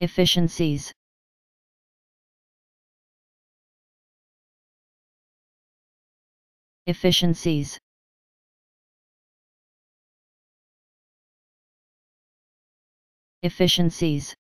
Efficiencies. Efficiencies. Efficiencies.